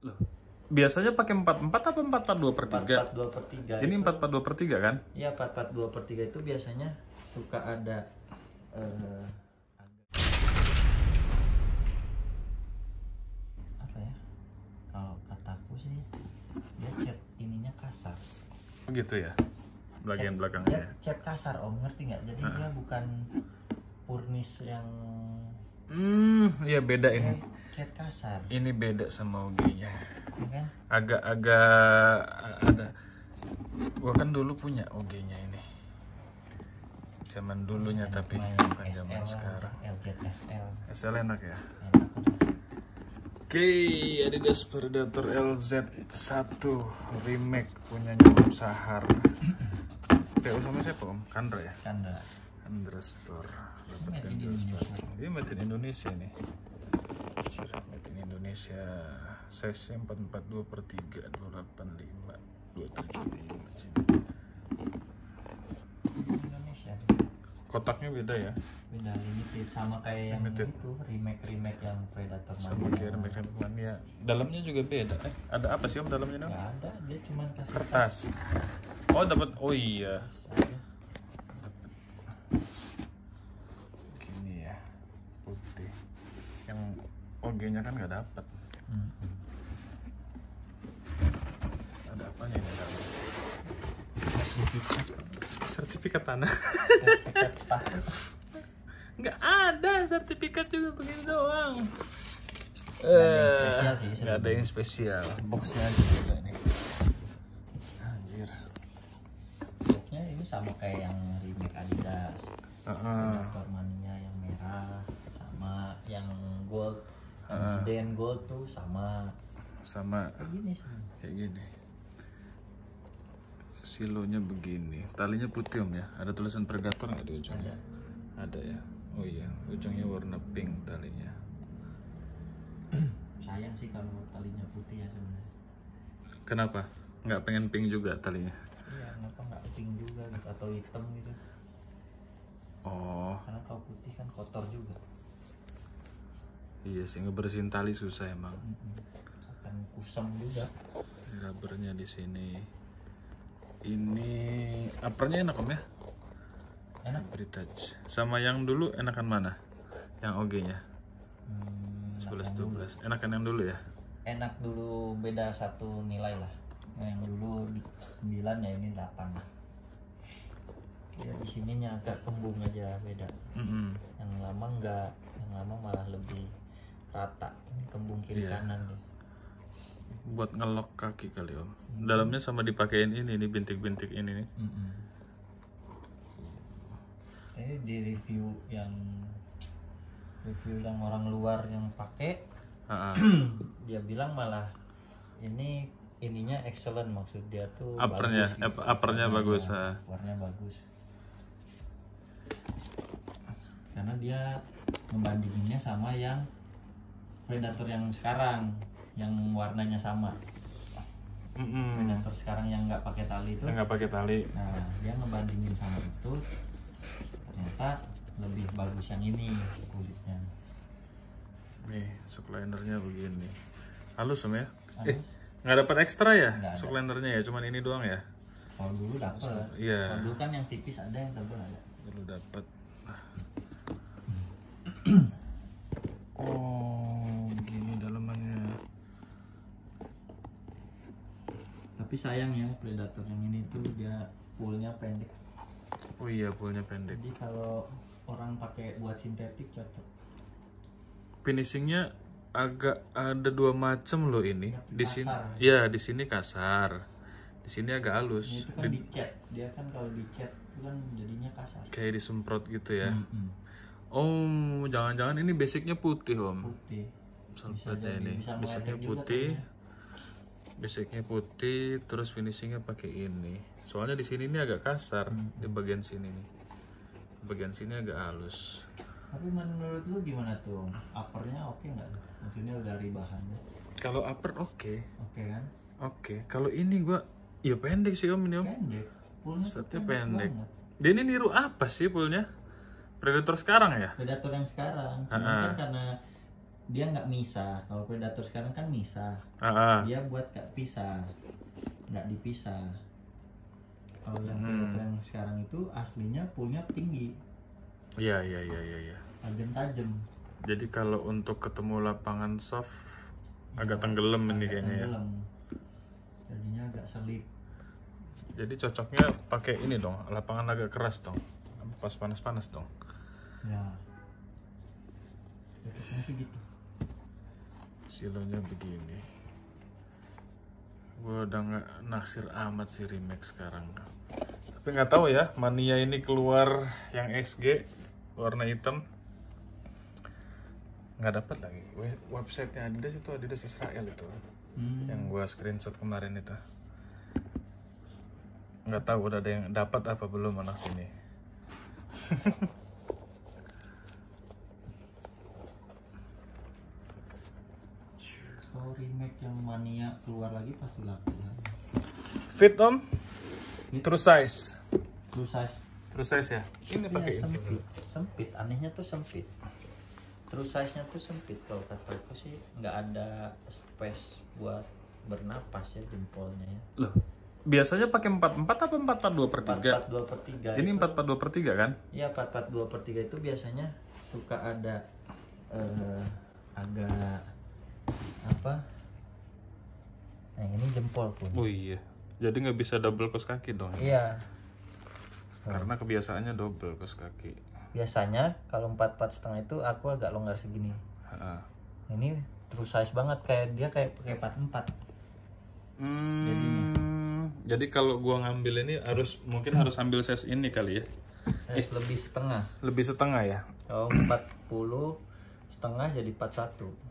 Loh, biasanya pakai 44 apa 442 per 3? 442 per 3 Ini 442 per 3 kan? Iya 442 per 3 itu biasanya suka ada eh, apa ya kalau kataku sih dia cat ininya kasar Oh gitu ya. Bagian belakangnya. ya? cat kasar om ngerti nggak jadi dia bukan purnis yang Hmm, iya beda ini. cat kasar Ini beda sama OG-nya. ya kan Agak-agak ada. Gua kan dulu punya OG-nya ini. Zaman dulunya tapi bukan zaman sekarang. LZ SL SL enak ya. enak. Oke, Adidas Predator LZ1 remake punyanya Om Sahar. PO sama siapa Om? Kandra ya? Kandra Kandra Store. Ini made in Indonesia nih. Made in Indonesia. Size 442 per 3, 285, 275. Indonesia Kotaknya beda ya? beda limited sama kayak yang Limited. itu remake remake yang Predator Sama Mania. kayak remake remake mania. Dalamnya juga beda. Eh, ada apa sih Om dalamnya? Nggak ada dia cuma kasih Kertas. Oh, dapat. Oh iya. tas aja. Gini ya. Putih. Yang OG-nya kan nggak dapat. Mm-mm. Ada apa nih di dalam? Sertifikat tanah. sertifikat sepatu Nggak ada sertifikat juga begini doang. Nggak ada yang spesial sih Eh, nggak ada yang spesial. Boxnya aja beda nih. Anjir. boxnya ini sama kayak yang remake Adidas Heeh. Predator Mania yang merah sama yang gold Insiden gold tuh sama Sama kayak gini kayak gini. Silonya begini. Talinya putih om ya. Ada tulisan Predator nggak di ujungnya? Ada ya. Oh iya, ujungnya warna pink talinya. sayang sih kalau talinya putih ya sebenarnya Kenapa? Nggak pengen pink juga talinya? iya kenapa nggak pink juga gitu, atau hitam gitu Oh, karena kalau putih kan kotor juga iya sih ngebersihin tali susah emang. akan kusam juga Rubbernya di sini. Ini uppernya enak om ya? enak Touch. Sama yang dulu enakan mana? Yang OG-nya? hmm, 11 12. Enakan yang dulu ya? enak dulu beda satu nilai lah yang dulu di 9 ya ini 8 ya di sininya agak kembung aja beda Mm-mm. yang lama enggak yang lama malah lebih rata kembung kiri Iya. kanan ya Buat ngelok kaki kali om. Dalamnya sama dipakein ini nih bintik-bintik ini nih. ini di review yang review yang orang luar yang pakai dia bilang malah ini ininya excellent maksud dia tuh Uppernya, bagus gitu. uppernya Warnanya- bagus, ah. warnanya bagus karena dia membandinginnya sama yang predator yang sekarang yang warnanya sama Mm-mm. predator sekarang yang nggak pakai tali itu nggak pakai tali. nah dia ngebandingin sama itu ternyata lebih bagus yang ini kulitnya Nih, shocklinernya begini. Halus om ya? Halus. Eh, nggak dapat ekstra ya? Shocklinernya ya, cuman ini doang ya? kalau dulu dapet Iya. kalau dulu kan yang tipis ada yang tebal ada Dulu dapat. Oh, begini dalamannya. Tapi sayang ya predator yang ini tuh dia poolnya pendek Oh iya, poolnya pendek. jadi kalau orang pakai buat sintetik cocok Finishingnya agak ada dua macam loh ini. Di sini, ya di sini kasar. Di sini agak halus. itu kan dicat dia kan kalau dicat itu kan jadinya kasar Kayak disemprot gitu ya. Mm-mm. Oh, jangan-jangan ini basicnya putih om. putih Salpetnya ini. bisa Basicnya meletek juga putih. Basicnya putih, terus finishingnya pakai ini. Soalnya di sini ini agak kasar di bagian sini nih. Bagian sini agak halus. tapi menurut lu gimana tuh uppernya oke nggak maksudnya dari bahannya Kalau upper oke, oke kan oke. Kalau ini gua, ya pendek sih om ini om. pendek pendek pendek. banget. Dia ini niru apa sih poolnya? Predator sekarang ya? predator yang sekarang cuman Ha-ha. kan karena dia nggak misah kalau predator sekarang kan misah Ah, ah. dia buat nggak pisah nggak dipisah kalau yang Hmm. predator yang sekarang itu aslinya punya tinggi Iya, iya, iya, iya, iya. tajam-tajam Jadi kalau untuk ketemu lapangan soft agak tenggelam ini agak kayaknya ya. tenggelam. jadinya agak selip Jadi cocoknya pakai ini dong, lapangan agak keras dong. Pas panas-panas dong. ya cocoknya sih gitu Silonya begini. Gue udah nggak naksir amat sih remake sekarang. Tapi nggak tahu ya, Mania ini keluar yang SG warna hitam. Nggak dapat lagi. We- Websitenya Adidas itu Adidas Israel itu. Hmm. Yang gua screenshot kemarin itu. Nggak tahu udah ada yang dapat apa belum anak sini. kalau remake yang mania keluar lagi pasti laku ya. Fit om? True size. Terus size True size ya? Ini pakai Iya, ini. sempit sempit anehnya tuh sempit terus size nya tuh sempit kalau kata aku sih nggak ada space buat bernapas ya jempolnya ya Loh, biasanya pakai 44 apa 442 per 3? 442 per 3 Ini 442 per 3 kan? ya 442 per 3 itu biasanya suka ada eh, agak apa nah ini jempol pun Oh iya. Jadi nggak bisa double kos kaki dong. ya? iya Karena kebiasaannya double kos kaki. biasanya kalau 44 setengah itu aku agak longgar segini Ha-ha. ini terus size banget kayak dia kayak pakai 44 Hmm, jadi kalau gua ngambil ini harus mungkin harus ambil size ini kali ya. size lebih setengah Lebih setengah ya. kalau 40 setengah jadi 41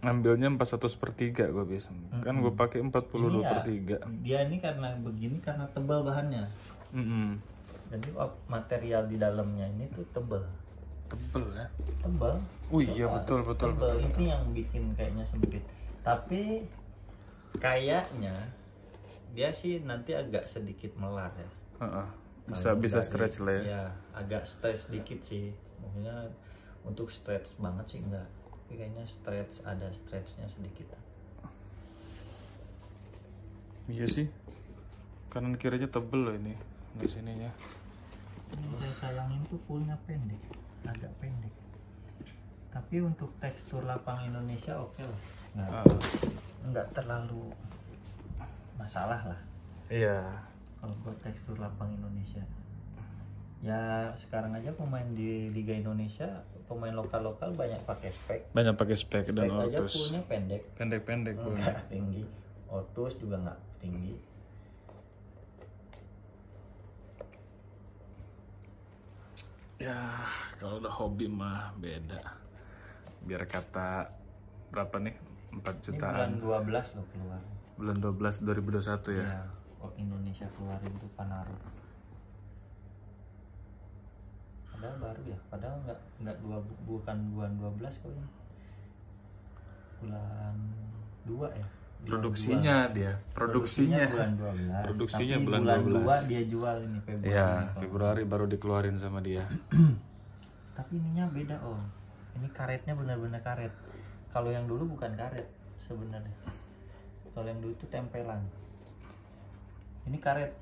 Ngambilnya 41 per 3 gua bisa. Kan gua pakai 42 Ini per ya, 3. dia ini karena begini karena tebal bahannya Mm-mm. jadi material di dalamnya ini tuh tebal Tebel ya. tebal Oh iya betul betul tebal betul. ini yang bikin kayaknya sempit tapi kayaknya dia sih nanti agak sedikit melar ya Ha-ha. Bisa bisa stretch lah ya. ya agak stretch sedikit sih maksudnya untuk stretch banget sih enggak tapi kayaknya stretch ada stretchnya sedikit Iya sih. Kanan kirinya tebel loh ini. Di sininya. ini saya sayangin tuh poolnya pendek agak pendek tapi untuk tekstur lapang Indonesia oke lah nggak Ah. nggak terlalu masalah lah Iya. kalau buat tekstur lapang Indonesia ya sekarang aja pemain di Liga Indonesia pemain lokal lokal banyak pakai spek Banyak pakai spek dan spek aja ortus. poolnya pendek Pendek-pendek gua. nggak tinggi ortus juga nggak tinggi Ya, kalau udah hobi mah beda. Biar kata berapa nih? 4 ini bulan jutaan. 12 loh keluar Bulan 12 2021 ya. ya Indonesia keluarin tuh Panaro padahal baru ya padahal nggak nggak dua bukan bulan 12 kok ini bulan 2 ya? Bulan Produksinya dia, produksinya. bulan 12 Produksinya tapi bulan bulan 12. 2 dia jual ini Februari. Iya, ini, kalau- Februari baru dikeluarin sama dia. tapi ininya beda om. Ini karetnya benar-benar karet. Kalau yang dulu bukan karet sebenarnya. Kalau yang dulu itu tempelan. Ini karet.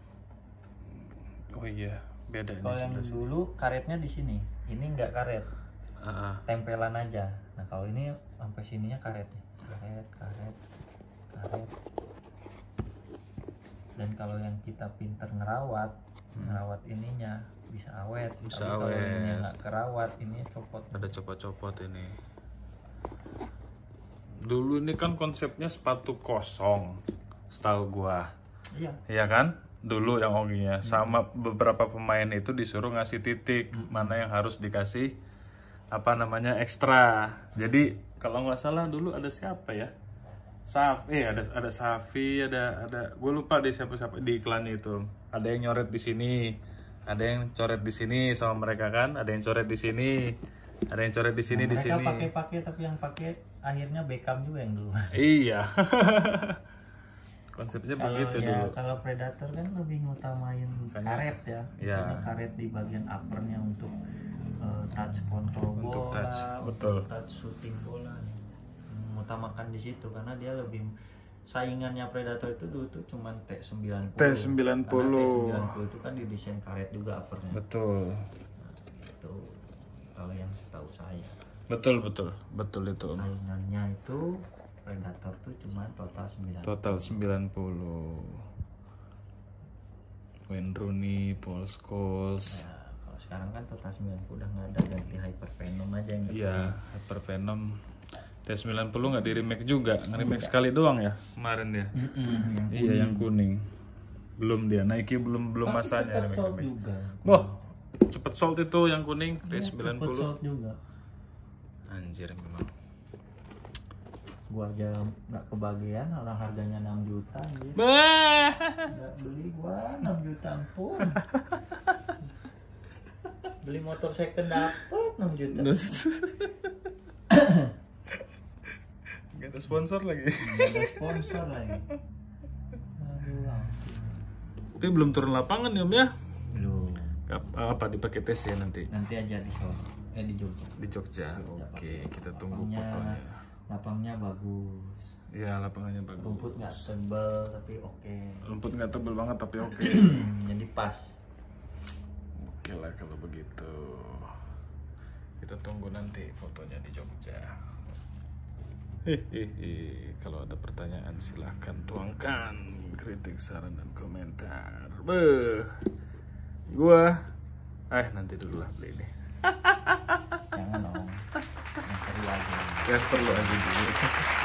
Oh iya, beda kalau yang sini. dulu karetnya di sini ini nggak karet Ah, ah. tempelan aja nah kalau ini sampai sininya karet nih karet karet karet dan kalau yang kita pinter ngerawat ngerawat ininya bisa awet Hmm. Bisa Tapi kalau ini awet. nggak kerawat ini copot Ada copot-copot ini. Dulu ini kan konsepnya sepatu kosong, setahu gua. iya Iya kan? Dulu yang onginya sama beberapa pemain itu disuruh ngasih titik mana yang harus dikasih apa namanya ekstra. Jadi kalau nggak salah dulu ada siapa ya? Saf, eh ada ada Safi, ada ada gue lupa deh siapa siapa di iklan itu. Ada yang nyoret di sini, ada yang coret di sini sama mereka kan, ada yang coret di sini, ada yang coret di sini di mereka sini. pakai pakai tapi yang pakai akhirnya Beckham juga yang dulu Iya. Konsepnya kalau begitu ya dulu. kalau predator kan lebih ngutamain karet ya Ya. Karet di bagian uppernya untuk eh, touch control Untuk bola touch, untuk betul. touch shooting bola mengutamakan di situ karena dia lebih saingannya Predator itu dulu tuh cuman T90 T90. Karena T90 itu kan didesain karet juga uppernya Betul. itu kalau yang setahu saya Betul betul. Betul itu. Saingannya itu Predator tuh cuma total 9 Total 90. Wayne Rooney, Paul Scholes. Ya, kalau sekarang kan total 90 udah nggak ada ganti Hyper Venom aja yang Iya, Hyper Venom. T90 nggak di remake juga, nge-remake sekali doang ya kemarin dia. Iya yang kuning. Belum dia, Nike belum belum masanya Cepat sold remake. juga Wah, cepet sold itu yang kuning T90. Cepat sold juga Anjir memang. Gua aja nggak kebagian orang harganya 6 juta anjir Bah. nggak beli gua 6 juta ampun beli motor second dapet 6 juta Gak ada sponsor lagi. nggak ada sponsor lagi aduh. Tapi belum turun lapangan ya Om ya? belum Apa, apa dipakai tes ya nanti nanti aja di Solo eh di Jogja di Jogja. Oke, kita tunggu fotonya. Lapangnya bagus Iya, lapangannya bagus. rumput nggak tebel tapi oke Rumput nggak tebel banget tapi oke. jadi pas Oke lah kalau begitu. Kita tunggu nanti fotonya di Jogja. Hehehe. Kalau ada pertanyaan silahkan tuangkan kritik, saran dan komentar. Beh, gua, eh nanti dulu lah beli ini. jangan dong yang perlu aja Ya perlu aja dulu.